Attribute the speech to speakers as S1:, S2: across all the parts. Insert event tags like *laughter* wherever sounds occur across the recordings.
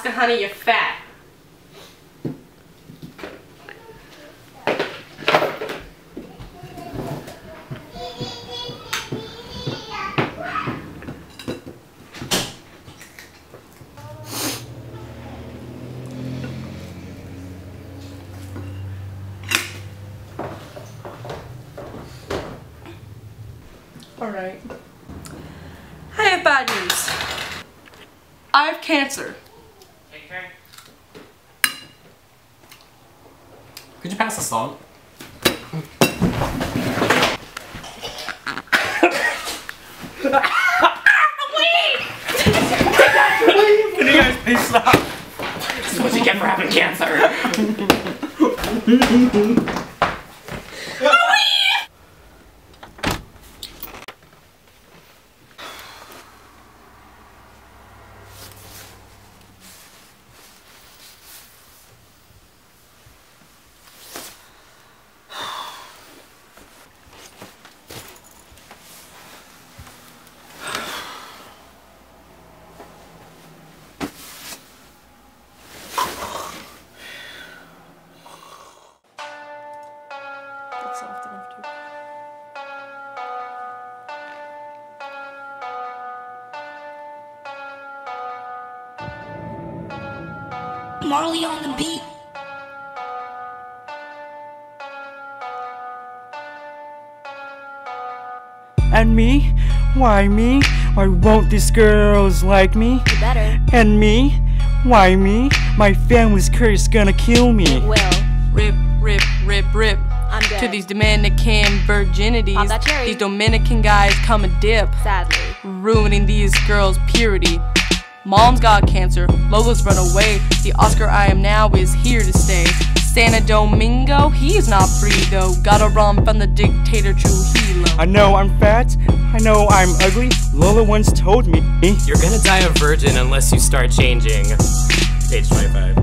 S1: Oscar, honey, you're fat. Alright. I have bad news. I have cancer.
S2: Could you pass the salt? Can you guys please stop? This is what you get for having cancer. *laughs*
S1: That's soft enough too.
S3: Marley on the beat.
S4: And me? Why me? Why won't these girls like me?
S3: You better.
S4: And me? Why me? My family's curse gonna kill me.
S3: Will.
S1: Rip, rip, rip, rip.
S3: I'm dead.
S1: To these Dominican virginities.
S3: Pop that cherry.
S1: These Dominican guys come a dip.
S3: Sadly.
S1: ruining these girls' purity. Mom's got cancer, Lola's run away. The Oscar I am now is here to stay. Santo Domingo, he's not free though. Gotta run from the dictator Trujillo.
S4: I know I'm fat. I know I'm ugly. Lola once told me.
S2: Eh, You're gonna die a virgin unless you start changing. Page 25.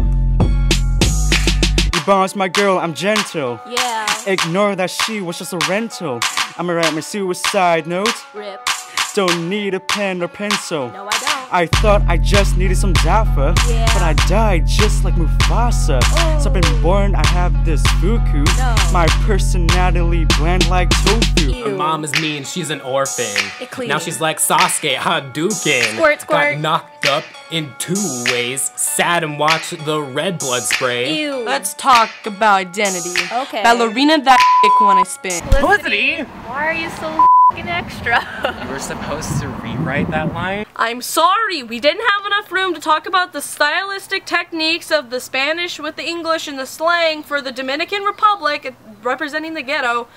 S4: You boss my girl, I'm gentle.
S3: Yeah.
S4: Ignore that she was just a rental. I'ma write my suicide note.
S3: Rip.
S4: Don't need a pen or pencil.
S3: No, I don't.
S4: I thought I just needed some Jaffa,
S3: Yeah.
S4: but I died just like Mufasa. Oh. So I've been born, I have this fuku.
S3: No.
S4: My personality bland like tofu.
S3: Ew.
S2: My mom is mean, she's an orphan.
S3: It clean.
S2: Now she's like Sasuke Hadouken.
S3: Squirt, squirt.
S2: Got knocked up in two ways. Sad and watch the red blood spray.
S3: Ew.
S1: Let's talk about identity.
S3: Okay.
S1: Ballerina that dick *laughs* when I spin.
S2: Felicity!
S3: Why are you so f***ing extra? *laughs*
S2: You were supposed to rewrite that line?
S1: I'm sorry, we didn't have enough room to talk about the stylistic techniques of the Spanish with the English and the slang for the Dominican Republic representing the ghetto.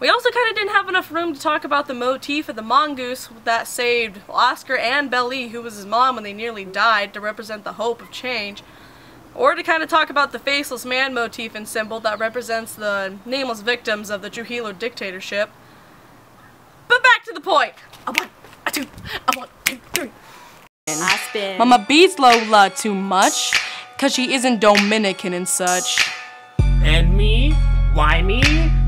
S1: We also kind of didn't have enough room to talk about the motif of the mongoose that saved Oscar and Beli, who was his mom when they nearly died, to represent the hope of change. Or to kind of talk about the faceless man motif and symbol that represents the nameless victims of the Trujillo dictatorship. But back to the point. A one, a two, a one, two, three.
S3: I spin.
S1: Mama beats Lola too much, cause she isn't Dominican and such.
S2: And me? Why me?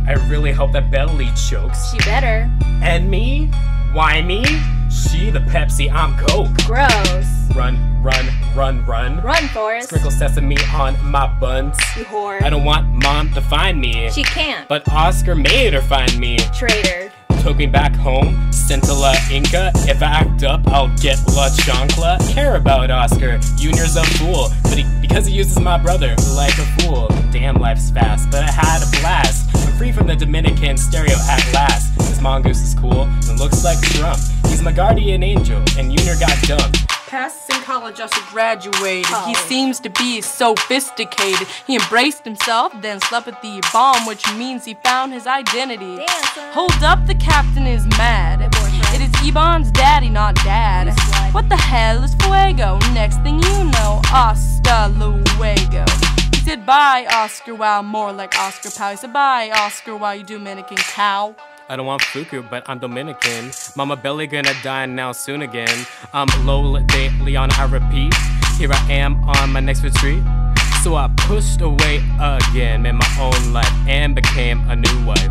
S2: I really hope that Beli chokes.
S3: She better.
S2: And me? Why me? She the Pepsi, I'm Coke.
S3: Gross.
S2: Run, run, run, run.
S3: Run, Forrest.
S2: Sprinkle sesame on my buns.
S3: You whore.
S2: I don't want mom to find me.
S3: She can't.
S2: But Oscar made her find me.
S3: Traitor.
S2: Took me back home, Scintilla Inca. If I act up, I'll get La Chancla. Care about Oscar, Junior's a fool. But he, because he uses my brother like a fool. Damn, life's fast, but I had a blast. I'm free from the Dominican stereo at last. This mongoose is cool and looks like Trump. He's my guardian angel, and Junior got dumped.
S1: Passed in college, also graduated. He seems to be sophisticated. He embraced himself, then slept with the bomb, which means he found his identity.
S3: Damn.
S1: Hold up, the captain is mad. It is Ybón's daddy, not dad. What the hell is fuego? Next thing you know, hasta luego. He said bye, Oscar, wow, more like Oscar Powell. He said bye, Oscar, wow, you Dominican cow.
S2: I don't want Fuku, but I'm Dominican. Mama Beli gonna die now soon again. I'm Lola de Leon, I repeat. Here I am on my next retreat. So I pushed away again, made my own life, and became a new wife.